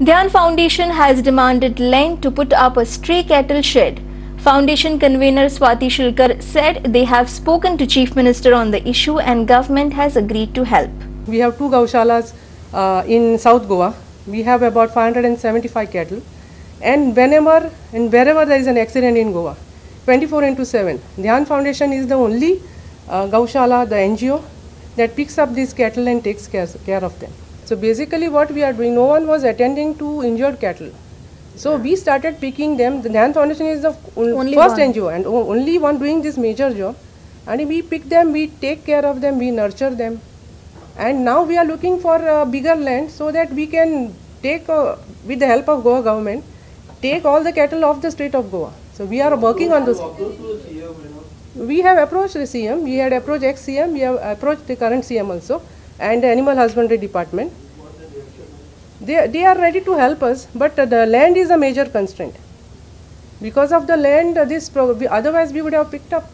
Dhyan Foundation has demanded land to put up a stray cattle shed. Foundation convener Swati Shilkar said they have spoken to Chief Minister on the issue and government has agreed to help. We have two gaushalas uh, in South Goa. We have about 575 cattle. And whenever and wherever there is an accident in Goa, 24 into 7, Dhyan Foundation is the only uh, gaushala, the NGO, that picks up these cattle and takes care, care of them. So basically what we are doing, no one was attending to injured cattle. So we started picking them. The Dhyan Foundation is the on- Only first one. NGO and only one doing this major job. And we pick them, we take care of them, we nurture them. And now we are looking for uh, bigger land so that we can take, uh, with the help of Goa government, take all the cattle off the state of Goa. So we are working on those. We have approached the CM, we had approached ex-CM, we have approached the current CM also, and Animal Husbandry Department. They, they are ready to help us, but the land is a major constraint. Because of the land, this otherwise we would have picked up.